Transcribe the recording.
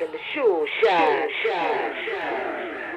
rocking the shoe shine, shine, shine.